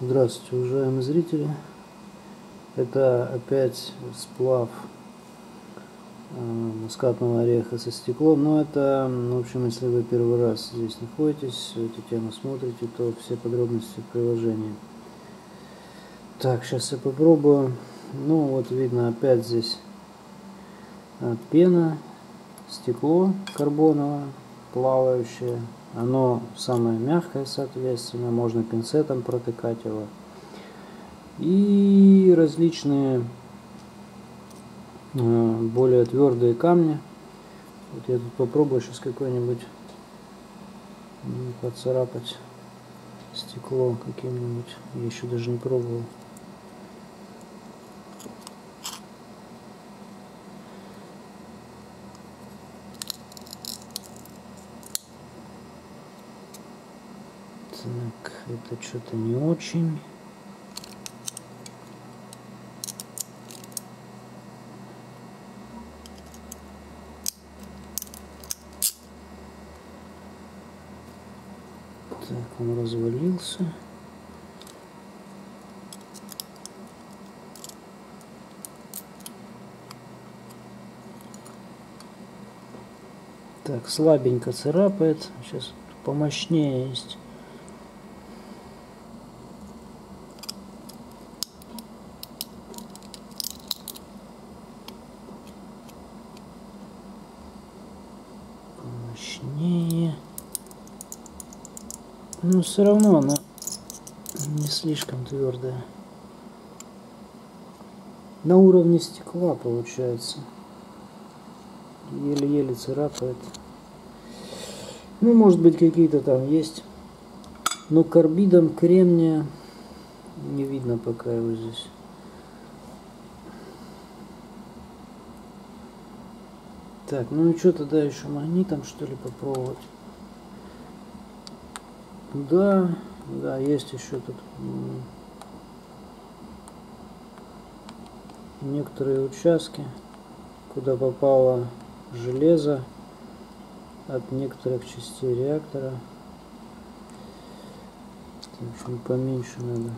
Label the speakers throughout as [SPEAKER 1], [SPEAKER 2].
[SPEAKER 1] Здравствуйте, уважаемые зрители. Это опять сплав э, мускатного ореха со стеклом. Но это, в общем, если вы первый раз здесь находитесь, эту тему смотрите, то все подробности в приложении. Так, сейчас я попробую. Ну, вот видно опять здесь э, пена, стекло карбоновое, плавающее оно самое мягкое, соответственно, можно пинцетом протыкать его. И различные э, более твердые камни. Вот я тут попробую сейчас какой-нибудь поцарапать стекло каким-нибудь. Я еще даже не пробовал. Так, это что-то не очень. Так, он развалился. Так, слабенько царапает. Сейчас помощнее есть. Но все равно она не слишком твердая. На уровне стекла получается. Еле-еле царапает. Ну, может быть, какие-то там есть. Но карбидом кремния не видно пока его здесь. Так, ну и что тогда еще магнитом что ли попробовать? Да, да, есть еще тут некоторые участки, куда попало железо от некоторых частей реактора. В общем, поменьше надо.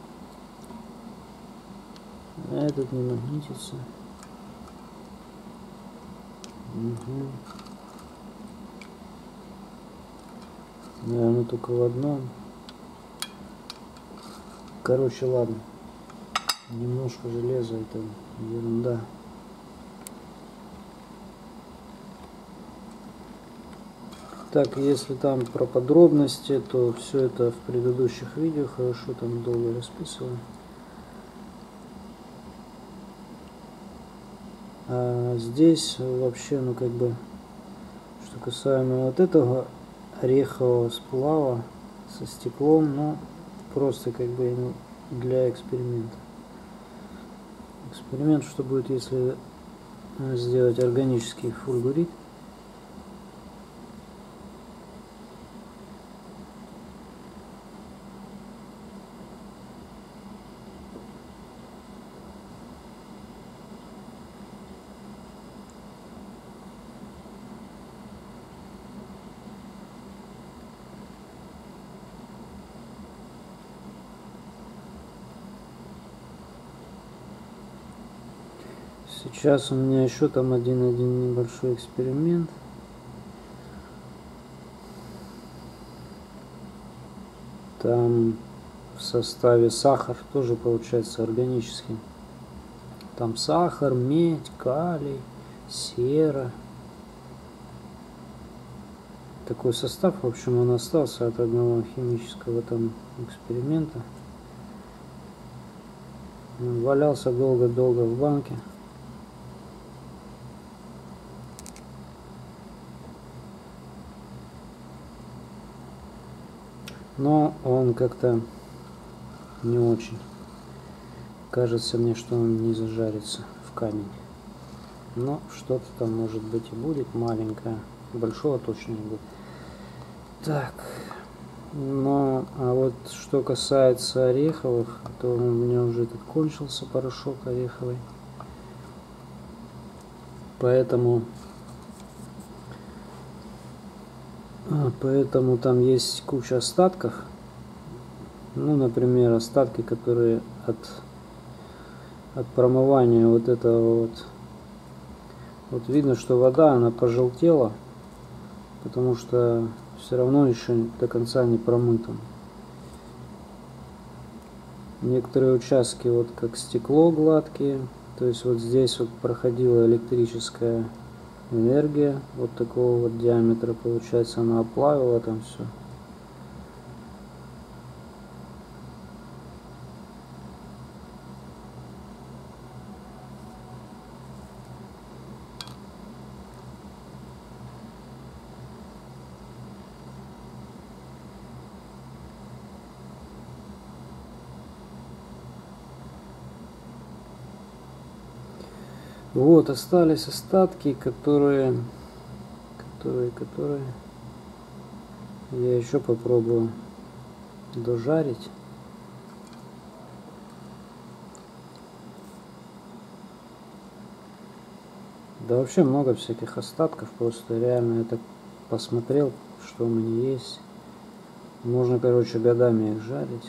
[SPEAKER 1] А этот не магнитится. Угу. Наверное, только в одном. Короче, ладно. Немножко железа, это ерунда. Так, если там про подробности, то все это в предыдущих видео хорошо там долго расписываю. А здесь вообще, ну как бы, что касаемо вот этого орехового сплава со стеклом, ну просто как бы ну, для эксперимента. Эксперимент, что будет, если сделать органический фульгурит. Сейчас у меня еще там один-один небольшой эксперимент. Там в составе сахар тоже получается органический. Там сахар, медь, калий, сера. Такой состав, в общем, он остался от одного химического там эксперимента. Он валялся долго-долго в банке. Но он как-то не очень. Кажется мне, что он не зажарится в камень. Но что-то там может быть и будет маленькое. Большого точно не будет. Так. Но, а вот что касается ореховых, то у меня уже этот кончился порошок ореховый. Поэтому а, поэтому там есть куча остатков. Ну, например, остатки, которые от, от промывания вот этого вот. Вот видно, что вода, она пожелтела, потому что все равно еще до конца не промытым. Некоторые участки вот как стекло гладкие, то есть вот здесь вот проходила электрическая энергия вот такого вот диаметра, получается она оплавила там все. Вот, остались остатки, которые, которые, которые я еще попробую дожарить. Да вообще много всяких остатков, просто реально я так посмотрел, что у меня есть. Можно, короче, годами их жарить.